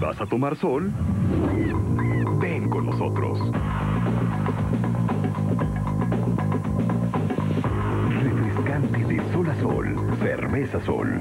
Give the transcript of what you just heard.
¿Vas a tomar sol? Ven con nosotros. Refrescante de sol a sol. Cerveza sol.